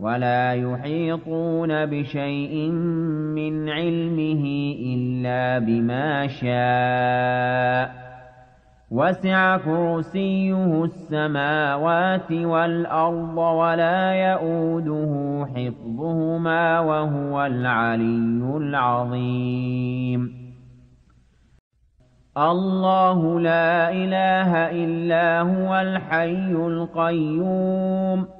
ولا يحيطون بشيء من علمه إلا بما شاء وسع كرسيه السماوات والأرض ولا يئوده حفظهما وهو العلي العظيم الله لا إله إلا هو الحي القيوم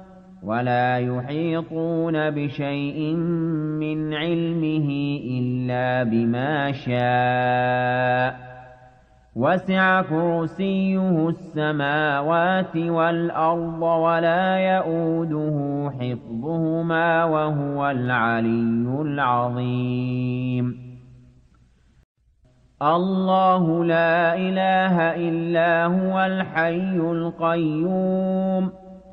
ولا يحيطون بشيء من علمه إلا بما شاء وسع كرسيه السماوات والأرض ولا يئوده حفظهما وهو العلي العظيم الله لا إله إلا هو الحي القيوم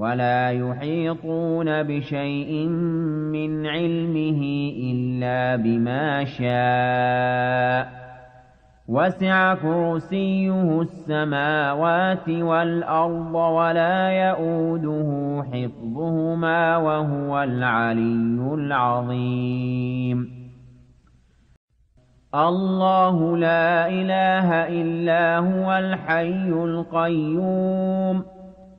ولا يحيطون بشيء من علمه إلا بما شاء وسع كرسيه السماوات والأرض ولا يئوده حفظهما وهو العلي العظيم الله لا إله إلا هو الحي القيوم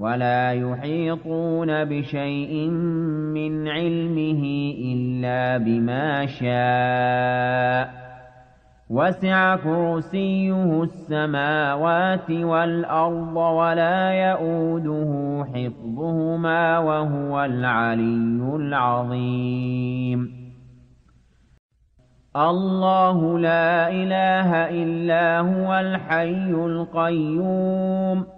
ولا يحيطون بشيء من علمه إلا بما شاء. وسع كرسيه السماوات والأرض ولا يئوده حفظهما وهو العلي العظيم. الله لا إله إلا هو الحي القيوم.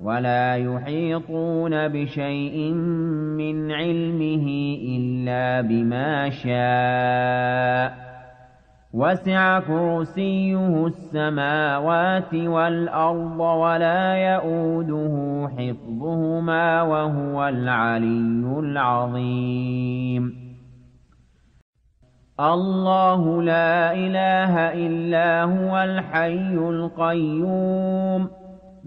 ولا يحيطون بشيء من علمه إلا بما شاء وسع كرسيه السماوات والأرض ولا يئوده حفظهما وهو العلي العظيم الله لا إله إلا هو الحي القيوم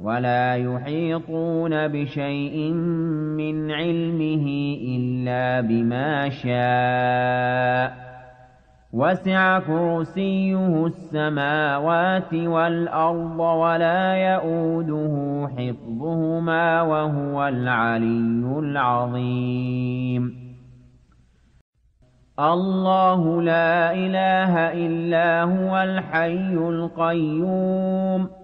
ولا يحيطون بشيء من علمه إلا بما شاء وسع كرسيه السماوات والأرض ولا يئوده حفظهما وهو العلي العظيم الله لا إله إلا هو الحي القيوم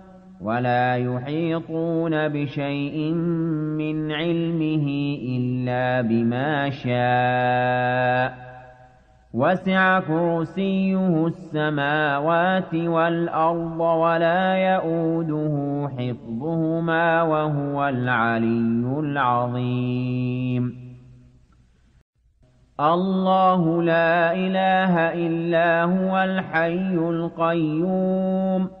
ولا يحيطون بشيء من علمه إلا بما شاء. وسع كرسيه السماوات والأرض ولا يئوده حفظهما وهو العلي العظيم. الله لا إله إلا هو الحي القيوم.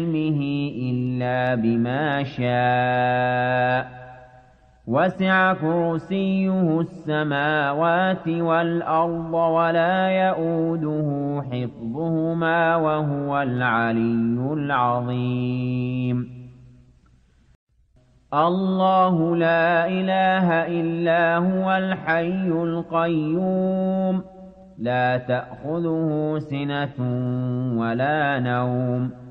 بما شاء. وسع كرسيه السماوات والأرض ولا يئوده حفظهما وهو العلي العظيم. الله لا إله إلا هو الحي القيوم. لا تأخذه سنة ولا نوم.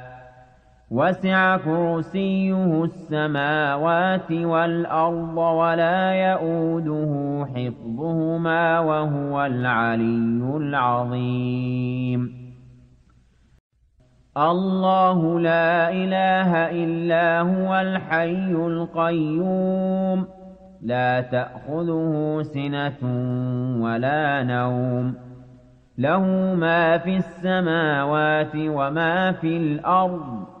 وسع كرسيه السماوات والأرض ولا يئوده حفظهما وهو العلي العظيم. الله لا إله إلا هو الحي القيوم. لا تأخذه سنة ولا نوم. له ما في السماوات وما في الأرض.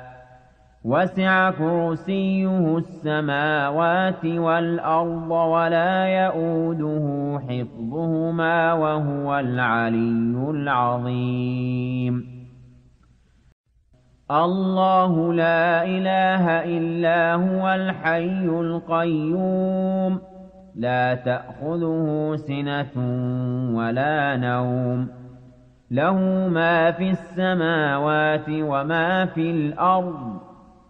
وسع كرسيه السماوات والأرض ولا يئوده حفظهما وهو العلي العظيم. الله لا إله إلا هو الحي القيوم. لا تأخذه سنة ولا نوم. له ما في السماوات وما في الأرض.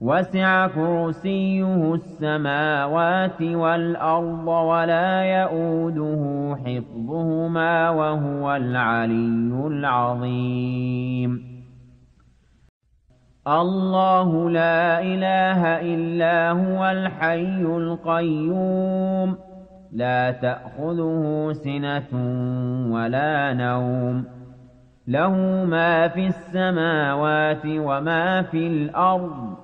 وسع كرسيه السماوات والأرض ولا يئوده حفظهما وهو العلي العظيم. الله لا إله إلا هو الحي القيوم. لا تأخذه سنة ولا نوم. له ما في السماوات وما في الأرض.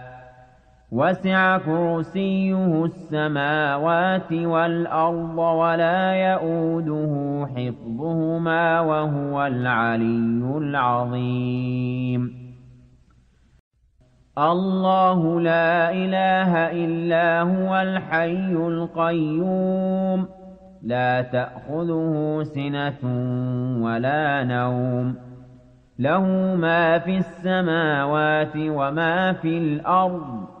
وسع كرسيه السماوات والأرض ولا يئوده حفظهما وهو العلي العظيم. الله لا إله إلا هو الحي القيوم. لا تأخذه سنة ولا نوم. له ما في السماوات وما في الأرض.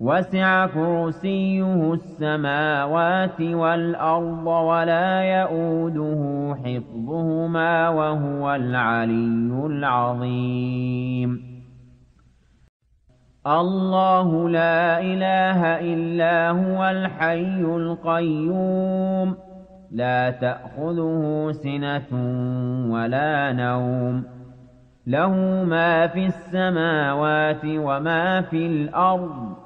وسع كرسيه السماوات والأرض ولا يئوده حفظهما وهو العلي العظيم. الله لا إله إلا هو الحي القيوم. لا تأخذه سنة ولا نوم. له ما في السماوات وما في الأرض.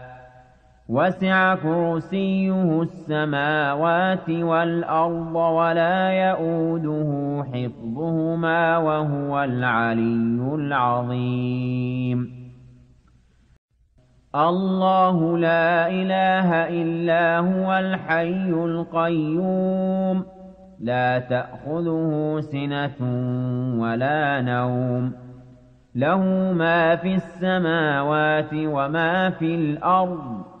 وسع كرسيه السماوات والأرض ولا يئوده حفظهما وهو العلي العظيم. الله لا إله إلا هو الحي القيوم. لا تأخذه سنة ولا نوم. له ما في السماوات وما في الأرض.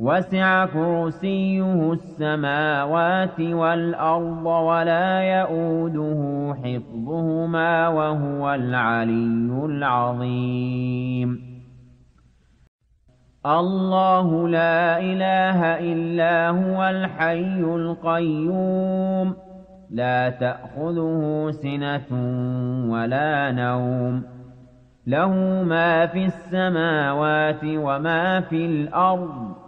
وسع كرسيه السماوات والأرض ولا يئوده حفظهما وهو العلي العظيم. الله لا إله إلا هو الحي القيوم. لا تأخذه سنة ولا نوم. له ما في السماوات وما في الأرض.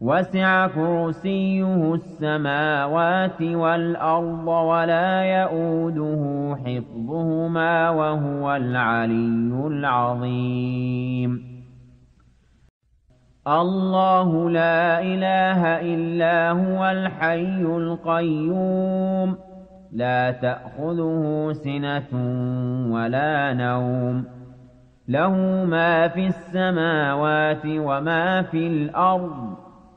وسع كرسيه السماوات والأرض ولا يئوده حفظهما وهو العلي العظيم. الله لا إله إلا هو الحي القيوم. لا تأخذه سنة ولا نوم. له ما في السماوات وما في الأرض.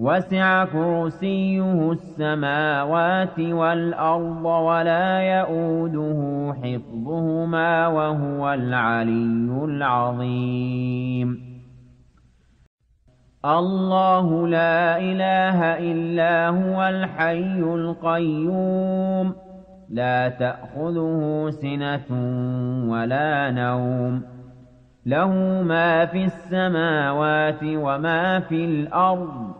وسع كرسيه السماوات والأرض ولا يئوده حفظهما وهو العلي العظيم. الله لا إله إلا هو الحي القيوم. لا تأخذه سنة ولا نوم. له ما في السماوات وما في الأرض.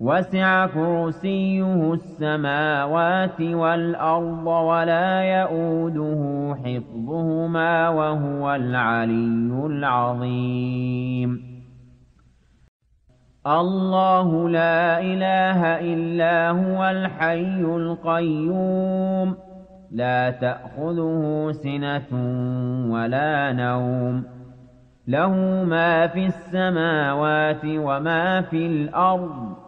وَسِعَ كُرْسِيُّهُ السَّمَاوَاتِ وَالْأَرْضَ وَلَا يَئُودُهُ حِفْظُهُمَا وَهُوَ الْعَلِيُّ الْعَظِيمُ. اللَّهُ لَا إِلَٰهَ إِلَّا هُوَ الْحَيُّ الْقَيُّومُ. لَا تَأْخُذُهُ سِنَةٌ وَلَا نَوْمٌ. لَّهُ مَا فِي السَّمَاوَاتِ وَمَا فِي الْأَرْضِ.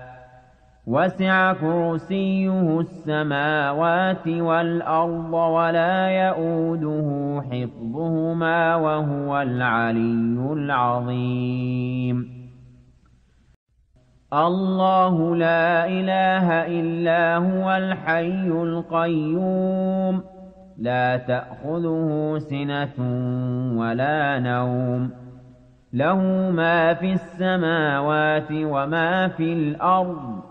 وَسِعَ كُرْسِيُّهُ السَّمَاوَاتِ وَالْأَرْضَ وَلَا يَئُودُهُ حِفْظُهُمَا وَهُوَ الْعَلِيُّ الْعَظِيمُ. اللَّهُ لَا إِلَٰهَ إِلَّا هُوَ الْحَيُّ الْقَيُّومُ. لَا تَأْخُذُهُ سِنَةٌ وَلَا نَوْمٌ. لَّهُ مَا فِي السَّمَاوَاتِ وَمَا في الْأَرْضِ.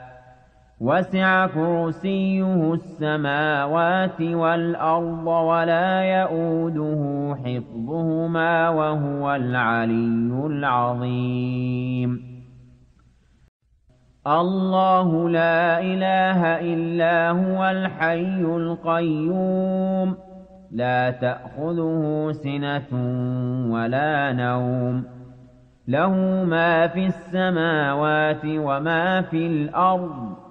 وَسِعَ كُرْسِيُّهُ السَّمَاوَاتِ وَالْأَرْضَ وَلَا يَئُودُهُ حِفْظُهُمَا وَهُوَ الْعَلِيُّ الْعَظِيمُ. اللَّهُ لَا إِلَٰهَ إِلَّا هُوَ الْحَيُّ الْقَيُّومُ. لَا تَأْخُذُهُ سِنَةٌ وَلَا نَوْمٌ. لَّهُ مَا فِي السَّمَاوَاتِ وَمَا فِي الْأَرْضِ.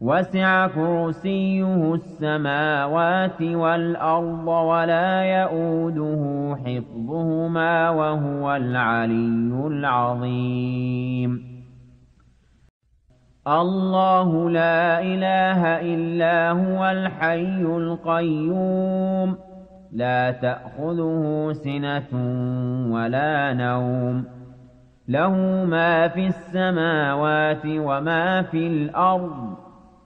وَسِعَ كُرْسِيُّهُ السَّمَاوَاتِ وَالْأَرْضَ وَلَا يَئُودُهُ حِفْظُهُمَا وَهُوَ الْعَلِيُّ الْعَظِيمُ. اللَّهُ لَا إِلَٰهَ إِلَّا هُوَ الْحَيُّ الْقَيُّومُ. لَا تَأْخُذُهُ سِنَةٌ وَلَا نَوْمٌ. لَّهُ مَا فِي السَّمَاوَاتِ وَمَا فِي الْأَرْضِ.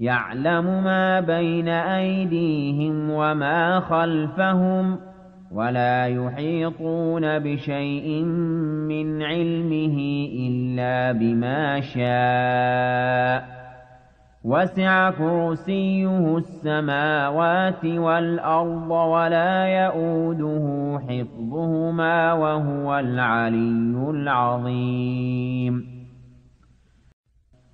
يَعْلَمُ مَا بَيْنَ أَيْدِيهِمْ وَمَا خَلْفَهُمْ وَلَا يُحِيطُونَ بِشَيْءٍ مِّنْ عِلْمِهِ إِلَّا بِمَا شَاءَ. وَسِعَ كُرْسِيُّهُ السَّمَاوَاتِ وَالْأَرْضَ وَلَا يَئُودُهُ حِفْظُهُمَا وَهُوَ الْعَلِيُّ الْعَظِيمُ.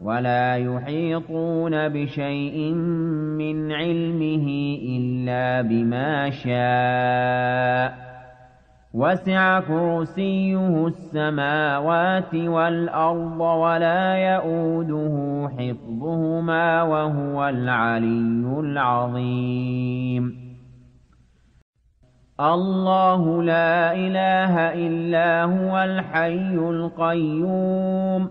ولا يحيطون بشيء من علمه إلا بما شاء وسع كرسيه السماوات والأرض ولا يئوده حفظهما وهو العلي العظيم الله لا إله إلا هو الحي القيوم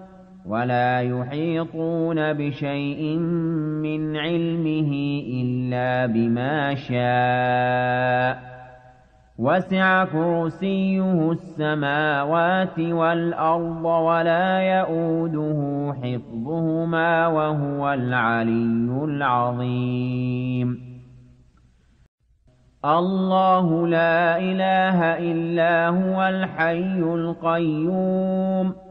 ولا يحيطون بشيء من علمه إلا بما شاء وسع كرسيه السماوات والأرض ولا يئوده حفظهما وهو العلي العظيم الله لا إله إلا هو الحي القيوم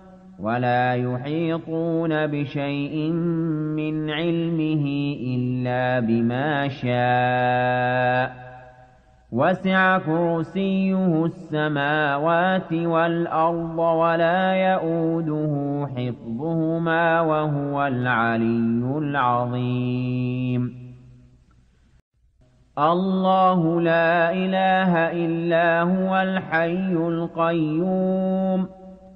ولا يحيطون بشيء من علمه إلا بما شاء وسع كرسيه السماوات والأرض ولا يئوده حفظهما وهو العلي العظيم الله لا إله إلا هو الحي القيوم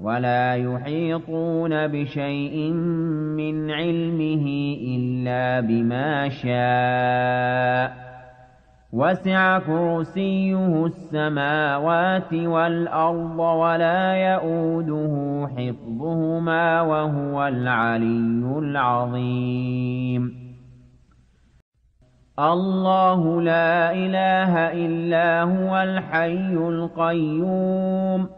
ولا يحيطون بشيء من علمه إلا بما شاء وسع كرسيه السماوات والأرض ولا يئوده حفظهما وهو العلي العظيم الله لا إله إلا هو الحي القيوم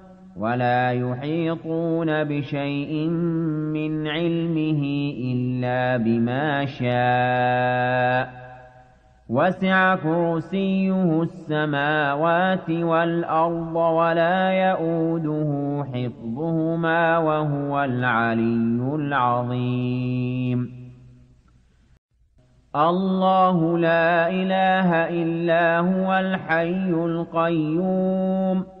ولا يحيطون بشيء من علمه إلا بما شاء وسع كرسيه السماوات والأرض ولا يئوده حفظهما وهو العلي العظيم الله لا إله إلا هو الحي القيوم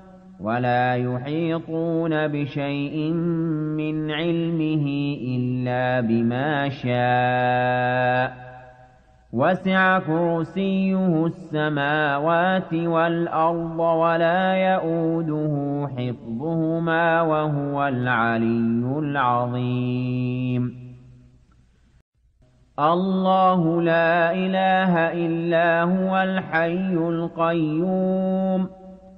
ولا يحيطون بشيء من علمه إلا بما شاء. وسع كرسيه السماوات والأرض ولا يئوده حفظهما وهو العلي العظيم. الله لا إله إلا هو الحي القيوم.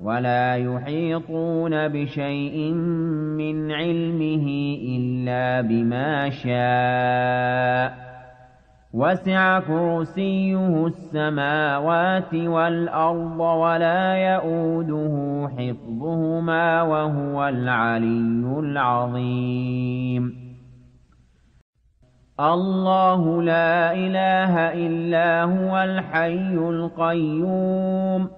ولا يحيطون بشيء من علمه إلا بما شاء وسع كرسيه السماوات والأرض ولا يئوده حفظهما وهو العلي العظيم الله لا إله إلا هو الحي القيوم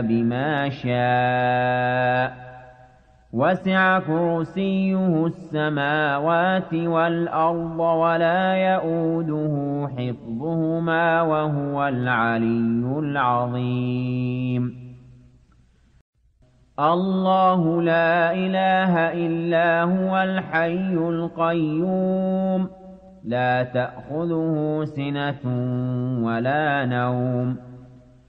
بما شاء. وسع كرسيه السماوات والأرض ولا يئوده حفظهما وهو العلي العظيم. الله لا إله إلا هو الحي القيوم. لا تأخذه سنة ولا نوم.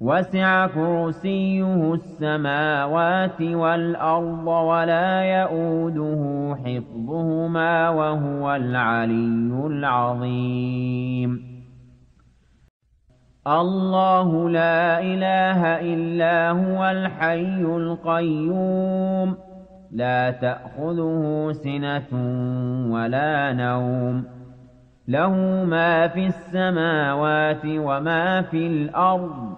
وسع كرسيه السماوات والأرض ولا يئوده حفظهما وهو العلي العظيم. الله لا إله إلا هو الحي القيوم. لا تأخذه سنة ولا نوم. له ما في السماوات وما في الأرض.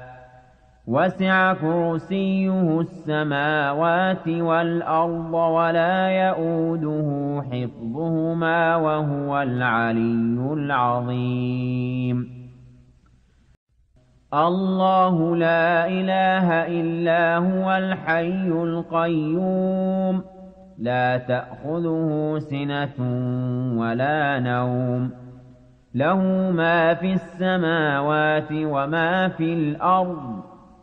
وسع كرسيه السماوات والأرض ولا يئوده حفظهما وهو العلي العظيم. الله لا إله إلا هو الحي القيوم. لا تأخذه سنة ولا نوم. له ما في السماوات وما في الأرض.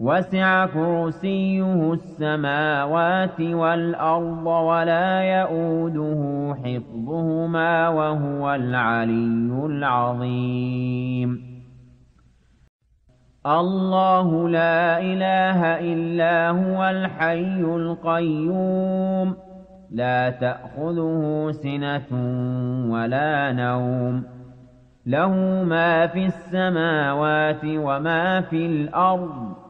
وسع كرسيه السماوات والأرض ولا يئوده حفظهما وهو العلي العظيم. الله لا إله إلا هو الحي القيوم. لا تأخذه سنة ولا نوم. له ما في السماوات وما في الأرض.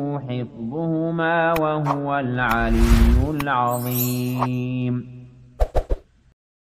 حفظهما وهو العلي العظيم.